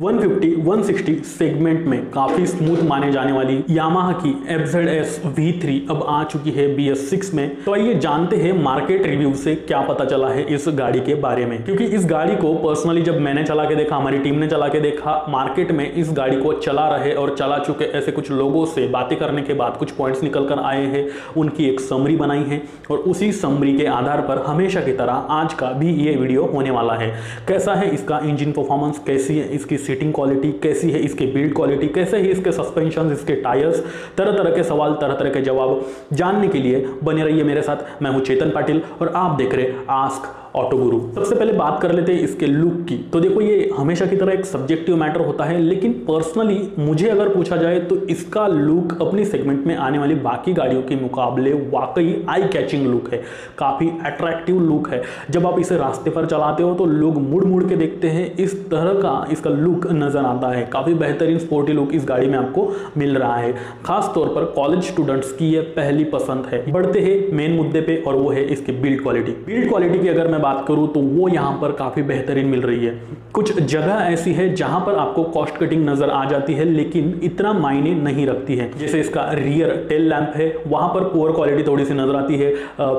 150, 160 segment में काफ़ी smooth माने जाने वाली यामाहा की F Z S V three अब आ चुकी है बी एस सिक्स में। तो आइए जानते हैं मार्केट रिव्यू से क्या पता चला है इस गाड़ी के बारे में। क्योंकि इस गाड़ी को पर्सनली जब मैंने चला के देखा हमारी टीम ने चला के देखा मार्केट में इस गाड़ी को चला रहे और चला चुके ऐसे कुछ लोगों से बातें करने के बाद कुछ पॉइंट्स निकल कर आए हैं उनकी एक समरी बनाई है और उसी समरी के आधार पर हमेशा की तरह आज का भी ये वीडियो होने वाला है। कैसा है इसका इंजिन परफॉर्मेंस कैसी है इसकी सीटिंग क्वालिटी कैसी है, इसके बिल्ड क्वालिटी कैसे है, इसके सस्पेंशन इसके टायर्स तरह तरह के सवाल तरह तरह के जवाब जानने के लिए बने रहिए मेरे साथ। मैं हूँ चेतन पाटिल और आप देख रहे आस्क ऑटो गुरु सबसे पहले बात कर लेते हैं इसके लुक की। तो देखो, ये हमेशा की तरह एक सब्जेक्टिव मैटर होता है, लेकिन पर्सनली मुझे अगर पूछा जाए तो इसका लुक अपनी सेगमेंट में आने वाली बाकी गाड़ियों के मुकाबले वाकई आई कैचिंग लुक है। काफ़ी अट्रैक्टिव लुक है। जब आप इसे रास्ते पर चलाते हो तो लोग मुड़ मुड़ के देखते हैं, इस तरह का इसका लुक नज़र आता है। काफ़ी बेहतरीन स्पोर्टी लुक इस गाड़ी में आपको मिल रहा है। खास तौर पर कॉलेज स्टूडेंट्स की यह पहली पसंद है। बढ़ते हैं मेन मुद्दे पे और वो है इसकी बिल्ड क्वालिटी बिल्ड क्वालिटी की अगर मैं बात करूँ तो वो यहाँ पर काफ़ी बेहतरीन मिल रही है। कुछ जगह ऐसी है जहाँ पर आपको कॉस्ट कटिंग नज़र आ जाती है, लेकिन इतना मायने नहीं रखती है। जैसे इसका रियर टेल लैंप है, वहाँ पर पुअर क्वालिटी थोड़ी सी नज़र आती है।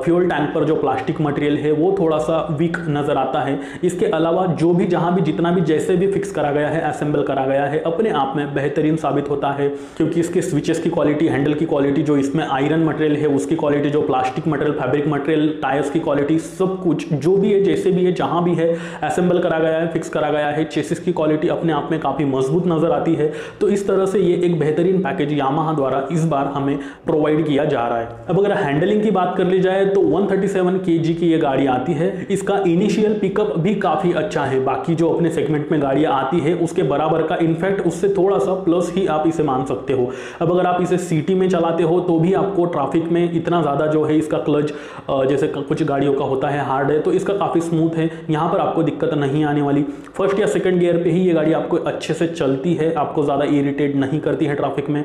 फ्यूल टैंक पर जो प्लास्टिक मटेरियल है, वो थोड़ा सा वीक नज़र आता है। इसके अलावा जो भी, जहाँ भी, जितना भी, जैसे भी फिक्स करा गया है असेंबल करा गया है, अपने आप में बेहतरीन साबित होता है। क्योंकि इसके स्विचेस की क्वालिटी हैंडल की क्वालिटी जो इसमें आयरन मटेरियल है, उसकी क्वालिटी जो plastic material fabric material tyres की क्वालिटी सब कुछ, जो भी है, जैसे भी है, जहाँ भी है असेंबल करा गया है फिक्स करा गया है चेसिस की क्वालिटी अपने आप में काफ़ी मज़बूत नज़र आती है। तो इस तरह से ये एक बेहतरीन पैकेज यामाहा द्वारा इस बार हमें प्रोवाइड किया जा रहा है। अब अगर हैंडलिंग की बात कर ली जाए तो 137 केजी की ये गाड़ी आती है। इसका इनिशियल पिकअप भी काफ़ी अच्छा है। बाकी जो अपने सेगमेंट में गाड़ियाँ आती है, उसके बराबर का इनफैक्ट उससे थोड़ा सा प्लस ही आप इसे मान सकते हो। अब अगर आप इसे सिटी में चलाते हो तो भी आपको ट्रैफ़िक में इतना ज़्यादा जो है, इसका क्लच जैसे कुछ गाड़ियों का होता है हार्ड है तो इसका काफ़ी स्मूथ है। यहाँ पर आपको दिक्कत नहीं आने वाली। फ़र्स्ट या सेकंड गियर पे ही ये गाड़ी आपको अच्छे से चलती है। आपको ज़्यादा इरिटेट नहीं करती है ट्रैफ़िक में।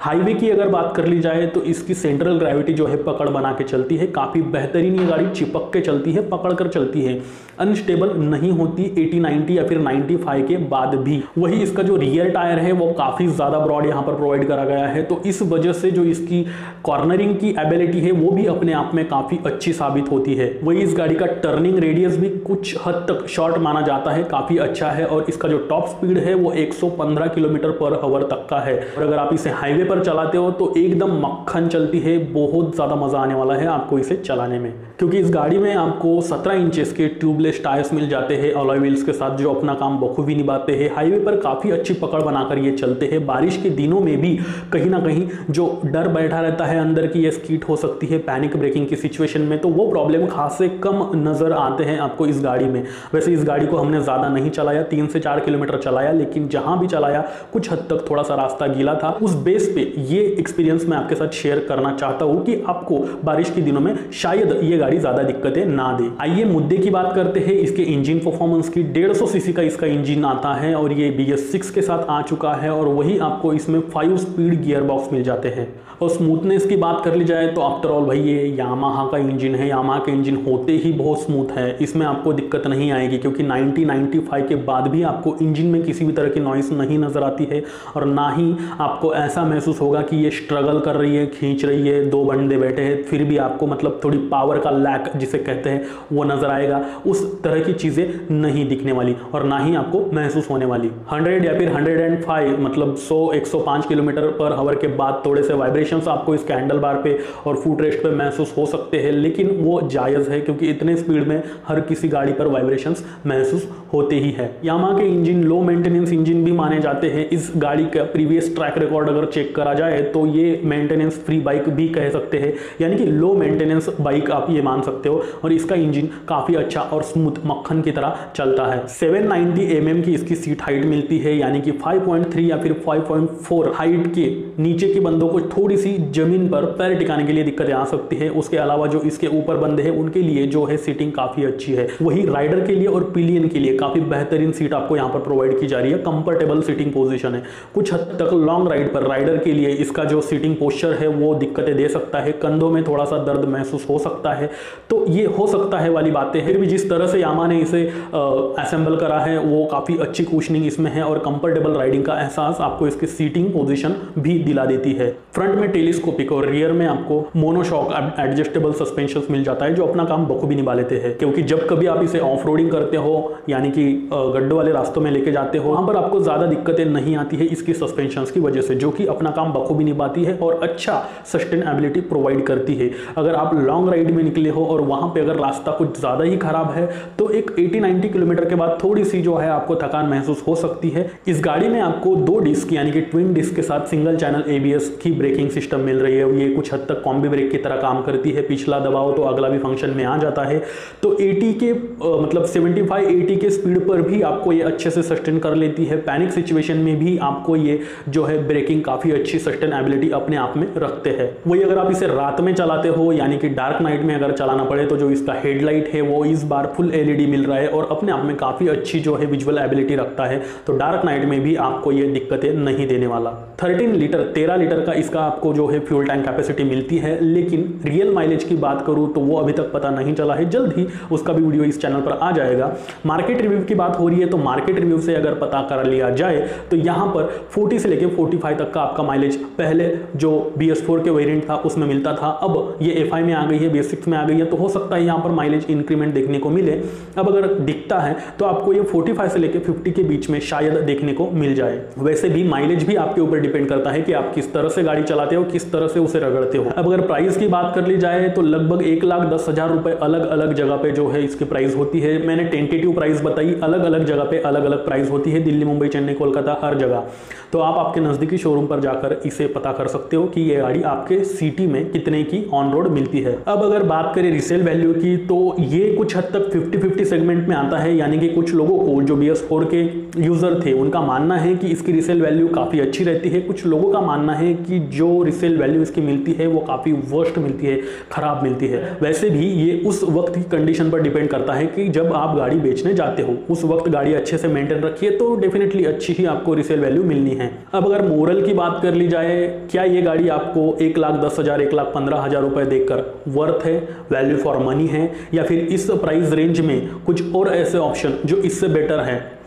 हाईवे की अगर बात कर ली जाए तो इसकी सेंट्रल ग्रेविटी जो है पकड़ बना के चलती है। काफ़ी बेहतरीन ये गाड़ी चिपक के चलती है, पकड़ कर चलती है। अनस्टेबल नहीं होती 80 90 या फिर 95 के बाद भी। वही इसका जो रियर टायर है, वो काफ़ी ज़्यादा ब्रॉड यहाँ पर प्रोवाइड करा गया है। तो इस वजह से जो इसकी कॉर्नरिंग की एबिलिटी है, वो भी अपने आप में काफ़ी अच्छी साबित होती है। वही इस गाड़ी का टर्निंग रेडियस भी कुछ हद तक शॉर्ट माना जाता है, काफ़ी अच्छा है और इसका जो टॉप स्पीड है वो 115 किलोमीटर पर आवर तक का है। और अगर आप इसे हाईवे पर चलाते हो तो एकदम मक्खन चलती है, बहुत ज़्यादा मज़ा आने वाला है आपको इसे चलाने में। क्योंकि इस गाड़ी में आपको 17 इंचेस के ट्यूबलेस टायर्स मिल जाते हैं अलॉय व्हील्स के साथ जो अपना काम बखूबी निभाते हैं। हाईवे पर काफ़ी अच्छी पकड़ बनाकर ये चलते हैं। बारिश के दिनों में भी कहीं ना कहीं जो डर बैठा रहता है अंदर की, ये स्कीट हो सकती है पैनिक ब्रेकिंग की सिचुएशन में तो वो प्रॉब्लम खास से कम नज़र आते हैं आपको इस गाड़ी में। वैसे इस गाड़ी को हमने ज़्यादा नहीं चलाया, तीन से चार किलोमीटर चलाया, लेकिन जहाँ भी चलाया, कुछ हद तक थोड़ा सा रास्ता गीला था। उस बेस पे ये एक्सपीरियंस मैं आपके साथ शेयर करना चाहता हूँ कि आपको बारिश के दिनों में शायद ये गाड़ी ज़्यादा दिक्कतें ना दे। आइए मुद्दे की बात करते हैं। इसके इंजन परफॉर्मेंस की 150 सीसी का इसका इंजन आता है और ये बी के साथ आ चुका है और वही आपको इसमें फाइव स्पीड गियर बॉक्स मिल जाते हैं। और स्मूथनेस की बात कर ली जाए तो आफ्टर ऑल भाई ये यामाहा का इंजन है। यामाहा के इंजन होते ही बहुत स्मूथ है, इसमें आपको दिक्कत नहीं आएगी क्योंकि 90 95 के बाद भी आपको इंजन में किसी भी तरह की नॉइस नहीं नज़र आती है और ना ही आपको ऐसा महसूस होगा कि ये स्ट्रगल कर रही है, खींच रही है, दो बंदे बैठे हैं, फिर भी आपको मतलब थोड़ी पावर का लैक जिसे कहते हैं, वो नज़र आएगा। उस तरह की चीज़ें नहीं दिखने वाली और ना ही आपको महसूस होने वाली। 100 या फिर 105 मतलब 100 105 किलोमीटर पर आवर के बाद थोड़े से वाइब्रेशंस आपको इसके कैंडल बार पे और फुट रेस्ट पे महसूस हो सकते हैं, लेकिन वो जायज़ है क्योंकि इतने स्पीड में हर किसी गाड़ी पर वाइब्रेशंस महसूस होते ही है। यामा के इंजन लो मेंटेनेंस इंजन भी माने जाते हैं। इस गाड़ी का प्रीवियस ट्रैक रिकॉर्ड अगर चेक करा जाए तो ये मेंटेनेंस फ्री बाइक भी कह सकते हैं। यानी कि लो मेंटेनेंस बाइक आप ये मान सकते हो। और इसका इंजन काफ़ी अच्छा और स्मूथ मक्खन की तरह चलता है। 790 mm की इसकी सीट हाइट मिलती है। यानी कि 5.3 या फिर 5.4 हाइट के नीचे के बंदों को थोड़ी सी ज़मीन पर पैर टिकाने के लिए दिक्कतें आ सकती है। उसके अलावा जो इसके ऊपर बंदे हैं, उनके लिए जो है सीटिंग काफ़ी अच्छी है। वही राइडर के लिए और पिलियन के लिए काफ़ी बेहतरीन सीट आपको यहाँ पर प्रोवाइड की जा रही है। कंफर्टेबल सीटिंग पोजिशन है। कुछ हद तक लॉन्ग राइड पर राइडर के लिए इसका जो सीटिंग पोस्चर है, वो दिक्कतें दे सकता है। कंधों में थोड़ा सा दर्द महसूस हो सकता है। तो ये हो सकता है वाली बातें फिर भी जिस तरह से यामा ने इसे असेंबल करा है, वो काफ़ी अच्छी कुशनिंग इसमें है और कंफर्टेबल राइडिंग का एहसास आपको इसकी सीटिंग पोजिशन भी दिला देती है। फ्रंट में टेलीस्कोपिक और रियर में आपको मोनोशॉक एडजस्टेबल सस्पेंशन मिल जाता है, जो अपना काम बखूबी निभा लेते हैं। क्योंकि जब कभी आप इसे ऑफ़ रोडिंग करते हो, यानी कि गड्ढों वाले रास्तों में लेके जाते हो, वहाँ पर आपको ज़्यादा दिक्कतें नहीं आती है इसकी सस्पेंशन की वजह से, जो कि अपना काम बखूबी निभाती है और अच्छा सस्टेनेबिलिटी प्रोवाइड करती है। अगर आप लॉन्ग राइड में निकले हो और वहाँ पर अगर रास्ता कुछ ज़्यादा ही खराब है तो एक 80-90 किलोमीटर के बाद थोड़ी सी जो है आपको थकान महसूस हो सकती है। इस गाड़ी में आपको दो डिस्क यानी कि ट्विन डिस्क के साथ सिंगल चैनल एबीएस की ब्रेकिंग सिस्टम मिल रही है। ये कुछ हद तक कॉम्बी ब्रेक की तरह काम करती है। पिछला दबाव तो अगला भी फ़ंक्शन में आ जाता है। तो 80 के मतलब 75 80 के स्पीड पर भी आपको ये अच्छे से सस्टेन कर लेती है। पैनिक सिचुएशन में भी आपको ये जो है ब्रेकिंग काफ़ी अच्छी सस्टेनेबिलिटी अपने आप में रखते हैं। वही अगर आप इसे रात में चलाते हो, यानी कि डार्क नाइट में अगर चलाना पड़े तो जो इसका हेडलाइट है, वो इस बार फुल एलईडी मिल रहा है और अपने आप में काफ़ी अच्छी जो है विजुअल एबिलिटी रखता है। तो डार्क नाइट में भी आपको ये दिक्कतें नहीं देने वाला। 13 लीटर 13 लीटर का इसका आपको जो है फ्यूल टैंक कैपेसिटी मिलती है, लेकिन रियल माइलेज की बात करूँ तो वो अभी तक पता नहीं चला है। जल्द ही उसका भी वीडियो इस चैनल पर आ जाएगा। मार्केट रिव्यू की बात हो रही है तो मार्केट रिव्यू से अगर पता कर लिया जाए तो यहाँ पर 40 से लेकर 45 तक का आपका माइलेज पहले जो बी के वेरियंट था, उसमें मिलता था। अब ये एफआई में आ गई है बी में आ गई है तो हो सकता है यहाँ पर माइलेज इंक्रीमेंट देखने को मिले। अब अगर दिखता है तो आपको ये 45 से लेकर 50 के बीच में शायद देखने को मिल जाए। वैसे भी माइलेज भी आपके ऊपर डिपेंड करता है कि आप किस तरह से गाड़ी चलाते हो, किस तरह से उसे रगड़ते हो। अब अगर प्राइस की बात कर ली जाए तो लगभग एक लाख दस हज़ार रुपए अलग अलग जगह पे जो है इसकी प्राइस होती है। मैंने टेंटेटिव प्राइस बताई अलग अलग जगह पे अलग अलग प्राइस होती है, दिल्ली, मुंबई, चेन्नई, कोलकाता, हर जगह। तो आप आपके नज़दीकी शोरूम पर जाकर इसे पता कर सकते हो कि ये गाड़ी आपके सिटी में कितने की ऑन रोड मिलती है। अब अगर बात करें रिसेल वैल्यू की तो ये कुछ हद तक 50-50 सेगमेंट में आता है। यानी कि कुछ लोगों को, जो बी के यूज़र थे, उनका मानना है कि इसकी रिसेल वैल्यू काफ़ी अच्छी रहती है। कुछ लोगों का मानना है कि जो रिसेल वैल्यू इसकी मिलती है, वो काफ़ी वर्स्ट मिलती है, ख़राब मिलती है। वैसे भी ये उस वक्त की कंडीशन पर डिपेंड करता है कि जब आप गाड़ी बेचने जाते हो, उस वक्त गाड़ी अच्छे से मेंटेन रखिए तो डेफिनेटली अच्छी ही आपको रिसेल वैल्यू मिलनी है। अब अगर मोरल की बात कर ली जाए, क्या ये गाड़ी आपको एक लाख दस हज़ार, एक लाख पंद्रह हज़ार रुपए देकर वर्थ है वैल्यू फॉर मनी है, या फिर इस प्राइस रेंज में कुछ और ऐसे ऑप्शन जो इससे बेटर है?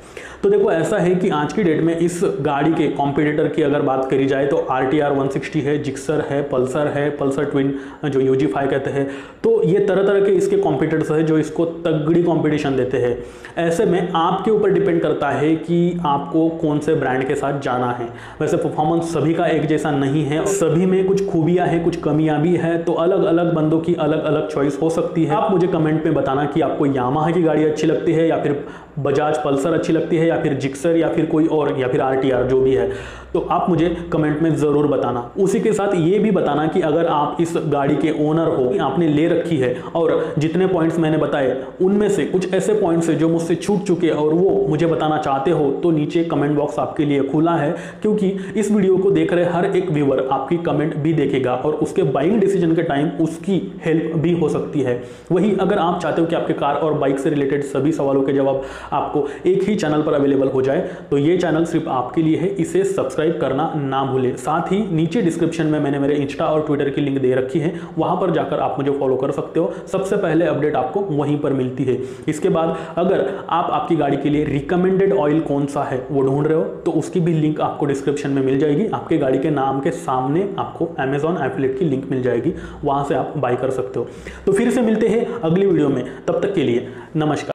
तो देखो, ऐसा है कि आज की डेट में इस गाड़ी के कॉम्पिटिटर की अगर बात करी जाए तो R T R one sixty है जिक्सर है पल्सर है पल्सर ट्विन जो यू जी फाइव कहते हैं। तो ये तरह तरह के इसके कॉम्पिटिटर्स है जो इसको तगड़ी कॉम्पिटिशन देते हैं। ऐसे में आपके ऊपर डिपेंड करता है कि आपको कौन से ब्रांड के साथ जाना है। वैसे परफॉर्मेंस सभी का एक जैसा नहीं है। सभी में कुछ खूबियाँ हैं, कुछ कमियाँ भी है तो अलग अलग बंदों की अलग अलग चॉइस हो सकती है। आप मुझे कमेंट में बताना कि आपको यामाहा की गाड़ी अच्छी लगती है या फिर बजाज पल्सर अच्छी लगती है या फिर जिक्सर या फिर कोई और या फिर आरटीआर जो भी है। तो आप मुझे कमेंट में ज़रूर बताना। उसी के साथ ये भी बताना कि अगर आप इस गाड़ी के ओनर हो आपने ले रखी है, और जितने पॉइंट्स मैंने बताए, उनमें से कुछ ऐसे पॉइंट्स है जो मुझसे छूट चुके और वो मुझे बताना चाहते हो तो नीचे कमेंट बॉक्स आपके लिए खुला है, क्योंकि इस वीडियो को देख रहे हर एक व्यूवर आपकी कमेंट भी देखेगा, और उसके बाइंग डिसीज़न के टाइम उसकी हेल्प भी हो सकती है। वही अगर आप चाहते हो कि आपके कार और बाइक से रिलेटेड सभी सवालों के जवाब आपको एक ही चैनल पर अवेलेबल हो जाए तो ये चैनल सिर्फ़ आपके लिए है, इसे सब्सक्राइब सब्सक्राइब करना ना भूलें। साथ ही नीचे डिस्क्रिप्शन में मैंने मेरे इंस्टा और ट्विटर की लिंक दे रखी है। वहाँ पर जाकर आप मुझे फॉलो कर सकते हो। सबसे पहले अपडेट आपको वहीं पर मिलती है। इसके बाद अगर आप आपकी गाड़ी के लिए रिकमेंडेड ऑयल कौन सा है वो ढूंढ रहे हो तो उसकी भी लिंक आपको डिस्क्रिप्शन में मिल जाएगी। आपके गाड़ी के नाम के सामने आपको अमेजॉन एफिलेट की लिंक मिल जाएगी। वहाँ से आप बाई कर सकते हो। तो फिर से मिलते हैं अगली वीडियो में। तब तक के लिए नमस्कार।